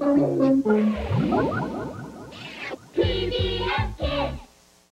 Thank you.